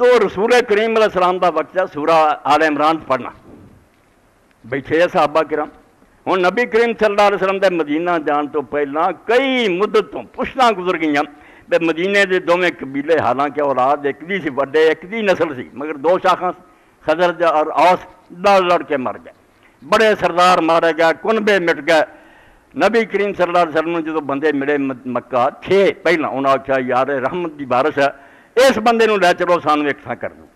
तो रसूल करीम सलाम का वक्त है सूरा आल इमरान पढ़ना। बैठे है साहबा किरम। हूँ नबी करीम सल्ला के मदीना जाने तो पहला कई मुद्दत तो पुछना गुजर गई भी मदीने के दोवें कबीले हालाँकि औलाद एक दी सी वड्डे एक दी नस्ल सी, मगर दो शाखा खजर और औस लड़ लड़ के मर गए। बड़े सरदार मारे गए, कुनबे मिट गए। नबी करीम सल्ला वसलम जो बंदे मिले मक्का, छे, पहला उन्हें आख्या यार रहमत की बारिश है। ਇਸ ਬੰਦੇ ਨੂੰ ਲੈ ਚਲੋ, ਸਾਨੂੰ ਇਕੱਠਾ ਕਰ ਦਿਓ।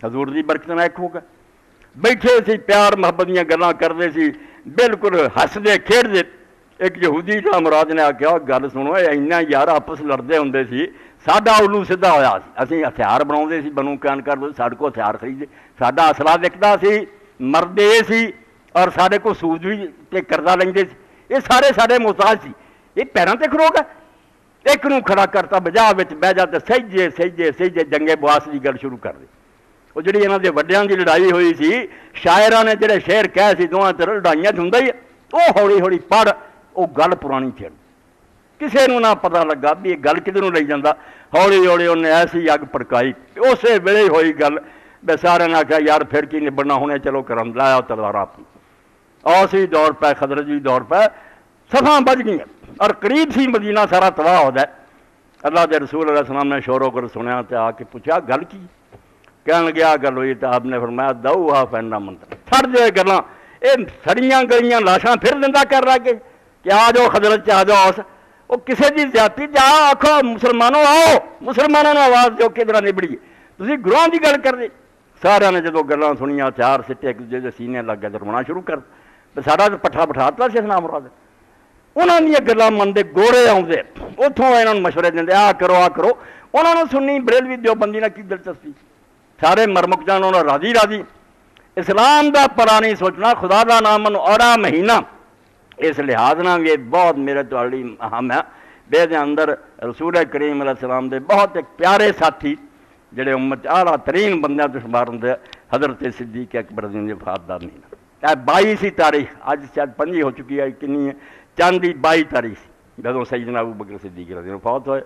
ਹਜ਼ੂਰ ਦੀ ਬਰਕਤ ਨਾਲ ਇੱਕ ਹੋਗਾ ਬੈਠੇ ਸੀ, ਪਿਆਰ ਮੁਹੱਬਤ ਦੀਆਂ ਗੱਲਾਂ ਕਰਦੇ ਸੀ, ਬਿਲਕੁਲ ਹੱਸਦੇ, ਖੇਡਦੇ। ਇੱਕ ਯਹੂਦੀ ਦਾ ਮੁਰਾਦ ਨੇ ਆਖਿਆ ਗੱਲ ਸੁਣੋ, ਇਹ ਇੰਨਾ ਯਾਰ ਆਪਸ ਲੜਦੇ ਹੁੰਦੇ ਸੀ, ਸਾਡਾ ਉਲੂ ਸਿੱਧਾ ਹੋਇਆ ਸੀ। ਅਸੀਂ ਹਥਿਆਰ ਬਣਾਉਂਦੇ ਸੀ ਬਨੂ ਕਾਨ ਕਰ ਲੋ ਸਾਡੇ ਕੋਲ ਹਥਿਆਰ ਖਰੀਦੇ ਸਾਡਾ ਅਸਲਾ ਵਿਕਦਾ ਸੀ, ਮਰਦੇ ਸੀ, ਔਰ ਸਾਡੇ ਕੋਲ ਸੂਝ ਵੀ ਤੇ ਕਰਜ਼ਾ ਲੈਂਦੇ ਸੀ। ਇਹ ਸਾਰੇ ਸਾਡੇ ਮੁਹਤਾਜ ਸੀ। ਇਹ ਪੈਰਾਂ ਤੇ ਖਰੋਗ ਹੈ ਇੱਕ ਨੂੰ ਖੜਾ ਕਰਤਾ ਬਜਾ ਵਿੱਚ ਬਹਿ ਜਾ ਤੇ ਸਹਿਜੇ ਸਹਿਜੇ ਸਹਿਜੇ ਜੰਗੇ ਬਵਾਸ ਦੀ ਗੱਲ ਸ਼ੁਰੂ ਕਰ ਦੇ। ਉਹ ਜਿਹੜੀ ਇਹਨਾਂ ਦੇ ਵੱਡਿਆਂ ਦੀ ਲੜਾਈ ਹੋਈ ਸੀ, ਸ਼ਾਇਰਾਂ ਨੇ ਜਿਹੜੇ ਸ਼ੇਰ ਕਹਿ ਸੀ ਦੋਵਾਂ ਤੇ ਲੜਾਈਆਂ ਚ ਹੁੰਦਾ ਹੀ ਉਹ ਹੌਲੀ ਹੌਲੀ ਪੜ ਉਹ ਗੱਲ ਪੁਰਾਣੀ ਛੇੜ ਕਿਸੇ ਨੂੰ ਨਾ ਪਤਾ ਲੱਗਾ ਵੀ ਇਹ ਗੱਲ ਕਿਧਰ ਨੂੰ ਲਈ ਜਾਂਦਾ। ਹੌਲੀ ਹੌਲੀ ਉਹਨੇ ਐਸੀ ਅੱਗ ਭੜਕਾਈ। ਉਸੇ ਵੇਲੇ ਹੋਈ ਗੱਲ ਬੇ ਸਾਰਿਆਂ ਨੇ ਆਖਿਆ, ਯਾਰ ਫਿਰ ਕੀ ਨਿਬੜਨਾ, ਹੁਣੇ ਚਲੋ ਕਰਮ ਲਾਇਆ ਤਲਵਾਰ ਆਪ ਔਸੀ ਦੌਰ ਪੈ, ਖਦਰਜ ਵੀ ਦੌੜ सफ़ा बज गई। और करीब सी मदीना सारा तबाह हो जाए। अल्लाह के रसूल सलाम ने शोरों होकर सुनया तो आके पूछा, गल की? कह गया गल हुई तो आपने फरमाया दऊ हा फैना मंत्र छड़ जो गल सड़िया गई लाशा फिर दिता कर रहा के कि आ जाओ, खजरत आ जाओ, उस वो किसी की जाति जा, आखो, मुसलमानों आओ। मुसलमानों ने आवाज़ जो किधर निबड़ी तुम गुरुओं की गल कर रही सारे ने जो गल् सुनिया, चार सिटे एक दूजे के सीने लग गए तो रोना शुरू कर तो सारा तो पठा बिठाता से नाम मुराद। ਉਹਨਾਂ ਦੀਆਂ ਗੱਲਾਂ ਮੰਨਦੇ ਗੋਰੇ ਆਉਂਦੇ ਉੱਥੋਂ ਇਹਨਾਂ ਨੂੰ ਮਸ਼ਵਰੇ ਦਿੰਦੇ ਆ ਕਰੋ ਆ ਕਰੋ ਉਹਨਾਂ ਨੂੰ ਸੁਣਨੀ ਬਰੇਲਵੀ ਦਿਓਬੰਦੀ ਨਾਲ ਕੀ ਦਿਲਚਸਪੀ ਸਾਰੇ ਮਰਮੁਕ ਜਾਣ ਉਹਨਾਂ ਰਾਜ਼ੀ ਰਾਜ਼ੀ ਇਸਲਾਮ ਦਾ ਪਰਾ ਨਹੀਂ ਸੋਚਣਾ ਖੁਦਾ ਦਾ ਨਾਮ ਮਨ ਔਰਾ ਮਹੀਨਾ ਇਸ ਲਿਹਾਜ਼ ਨਾਲ ਵੀ ਬਹੁਤ ਮੇਰੇ ਤੁਹਾਡੀ ਅਹਮ ਹੈ ਦੇ ਅੰਦਰ ਰਸੂਲ ਕਰੀਮ ਅਲੈਹ ਸਲਾਮ ਦੇ ਬਹੁਤ ਇੱਕ ਪਿਆਰੇ ਸਾਥੀ ਜਿਹੜੇ ਉਮਤ ਆਲਾ ਤਰੀਨ ਬੰਦਿਆਂ ਤੋਂ ਸ਼ੁਮਾਰ ਹੁੰਦੇ ਹਜ਼ਰਤ ਸਿੱਦੀਕ ਅਕਬਰ ਦੀ ਵਫਾਤ ਦਾ ਮਹੀਨਾ ਇਹ 22 ਸੀ ਤਾਰੀਖ ਅੱਜ ਸ਼ਾਇਦ 5 ਹੋ ਚੁੱਕੀ ਹੈ ਕਿੰਨੀ चाँद बई बाई तारीख जो सही अबू बकर सिद्दीक रज़ी फौत हो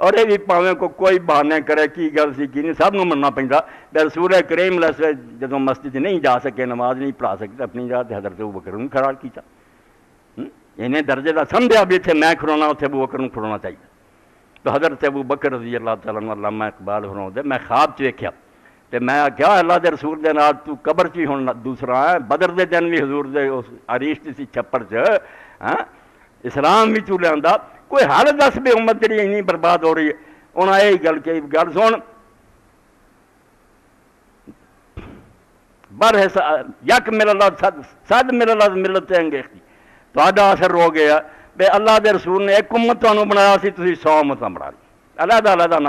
और ये भी भावें को कोई बहाने करे की गल सी की नहीं सबू मनना पैंता रसूल करीम लस जो मस्जिद नहीं जा सके नमाज़ नहीं पढ़ा सकते अपनी जात हज़रत अबू बकर खड़ा किया इन्हें दर्जे का समझा भी इतने मैं खड़ोना उत्थे अबू बकर खड़ोना चाहिए तो हज़रत अबू बकर रज़ी अल्लाह तला अल्लामा इकबाल फरमा मैं ख्वाब च वेख्या ਤਾਲਾ ਨੂੰ ਅੱਲਾਮਾ ਇਕਬਾਲ ਫਰਮਾਉਂਦੇ ਮੈਂ ਖਾਬ 'ਚ ਵੇਖਿਆ ਤੇ ਮੈਂ ਆਖਿਆ ਅੱਲਾਹ ਦੇ ਰਸੂਲ ਦੇ ਨਾਲ ਤੂੰ ਕਬਰ 'ਚ ਹੀ ਹੁਣ ਦੂਸਰਾ ਹੈ ਬਦਰ ਦੇ ਦਿਨ ਵੀ ਹਜ਼ੂਰ ਦੇ ਉਸ ਅਰੀਸ਼ ਸੀ ਛੱਪੜ 'ਚ ਹਾਂ ਇਸਲਾਮ ਵੀ ਤੂੰ ਲਿਆਂਦਾ ਕੋਈ ਹੱਲ ਦੱਸ ਵੀ ਉਮਤ ਜਿਹੜੀ ਇੰਨੀ ਬਰਬਾਦ ਹੋ ਰਹੀ ਹੈ ਉਹਨਾਂ ਇਹ ਗੱਲ ਕਹੀ ਗੱਲ ਸੁਣ ਬਰ ਹੈ ਯਕ ਮੇਰਾ ਲਾ ਸਦ ਸਦ ਮੇਰਾ ਲਾ ਮਿਲਤ ਤੇ ਅੰਗੇਖੀ ਤੁਹਾਡਾ ਅਸਰ ਹੋ ਗਿਆ ਵੀ ਅੱਲਾਹ ਦੇ ਰਸੂਲ ਨੇ ਇੱਕ ਉਮਤ ਤੁਹਾਨੂੰ ਬਣਾਇਆ ਸੀ ਤੁਸੀਂ 100 ਉਮਤਾਂ ਬਣਾ ਲਈ ਅੱਲਾਹ ਦਾ ਅੱਲਾਹ ਦਾ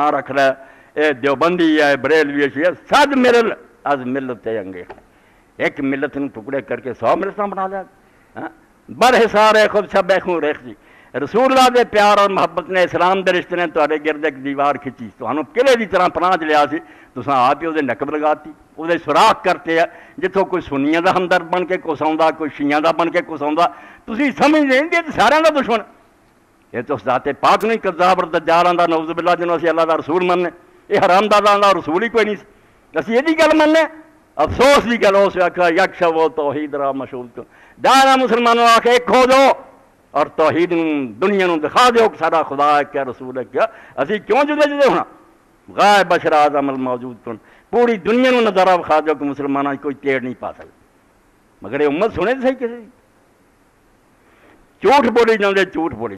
ਨਾਂ ਰੱਖ ਲੈ ਇਹ ਦਿਓਬੰਦੀ ਹੈ ਬਰੇਲਵੀ ਹੈ ਸਦ ਮਿਲਲ ਅਜ਼ ਮਿਲਤ ਤੇ ਅੰਗੇਖੀ ਇੱਕ ਮਿਲਤ ਨੂੰ ਟੁਕੜੇ ਕਰਕੇ 100 ਮਿਲਤਾਂ ਬਣਾ ਲਿਆ ਹਾਂ ਬਰ ਹਿਸਾਰ ਖੁਦ ਸਭ ਖੂ ਰੇਖ ਜੀ ਰਸੂਲullah ਦੇ ਪਿਆਰ ਔਰ ਮੁਹੱਬਤ ਨੇ ਇਸਲਾਮ ਦੇ ਰਿਸ਼ਤੇ ਨੇ ਤੁਹਾਡੇ ਗਿਰਦ ਇੱਕ ਦੀਵਾਰ ਖਿੱਚੀ ਤੁਹਾਨੂੰ ਕਿਲੇ ਦੀ ਤਰ੍ਹਾਂ ਪਨਾਹ ਚ ਲਿਆ ਸੀ ਤੁਸੀਂ ਆਪ ਹੀ ਉਹਦੇ ਨਕਬ ਲਗਾਤੀ ਉਹਦੇ ਸੁਰਾਖ ਕਰਤੇ ਆ ਜਿੱਥੋਂ ਕੋਈ ਸੁਨੀਆਂ ਦਾ ਹਮਦਰਦ ਬਣ ਕੇ ਕੁਸਾਉਂਦਾ ਕੋਈ ਸ਼ੀਆਂ ਦਾ ਬਣ ਕੇ ਕੁਸਾਉਂਦਾ ਤੁਸੀਂ ਸਮਝ ਨਹੀਂ ਤੇ ਸਾਰਿਆਂ ਦਾ ਦੁਸ਼ਮਣ ਇਹ ਤਾਂ ਜ਼ਾਤੇ ਪਾਕ ਨਹੀਂ ਕਜ਼ਾਬ ਦਜਾਲਾਂ ਦਾ ਨੌਜ਼ ਬਿੱਲਾ ਜਿਹਨੂੰ ਅਸੀਂ ਅੱਲਾਹ ਦਾ ਰਸੂਲ ਮੰਨਨੇ ਇਹ ਹਰਾਮਦਾਦਾ ਦਾ ਰਸੂਲ ਹੀ ਕੋਈ ਨਹੀਂ ਅਸੀਂ ਇਹਦੀ ਗੱਲ ਮੰਨਨੇ ਅਫਸੋਸ ਦੀ ਗੱਲ ਉਸ ਆਖਿਆ ਯਕਸ਼ਾ ਉਹ ਤੌਹੀਦ ਰਾ ਮਸ਼ਹੂਰ ਤੋਂ ਦਾਣਾ ਮੁਸਲਮਾਨੋਂ ਆਖੇ ਇੱਕ ਹੋ ਜਾਓ ਔਰ ਤੌਹੀਦ ਨੂੰ ਦੁਨੀਆ ਨੂੰ ਦਿਖਾ ਦਿਓ ਕਿ ਸਾਡਾ ਖੁਦਾ ਹੈ ਕਿਆ ਰਸੂਲ ਹੈ ਕਿਆ ਅਸੀਂ ਕਿਉਂ ਜੁਦੇ ਜੁਦੇ ਹੋਣਾ ਗਾਇਬ ਬਸ਼ਰਾਜ਼ ਅਮਲ ਮੌਜੂਦ ਤੋਂ ਪੂਰੀ ਦੁਨੀਆ ਨੂੰ ਨਜ਼ਾਰਾ ਵਿਖਾ ਦਿਓ ਕਿ ਮੁਸਲਮਾਨਾਂ 'ਚ ਕੋਈ ਤੇੜ ਨਹੀਂ ਪਾ ਸਕਦਾ ਮਗਰ ਇਹ ਉਮਤ ਸੁਣੇ ਸਹੀ ਕਿਸੇ ਦੀ ਝੂਠ ਬੋਲੀ ਜਾਂਦੇ ਝੂਠ ਬੋਲੀ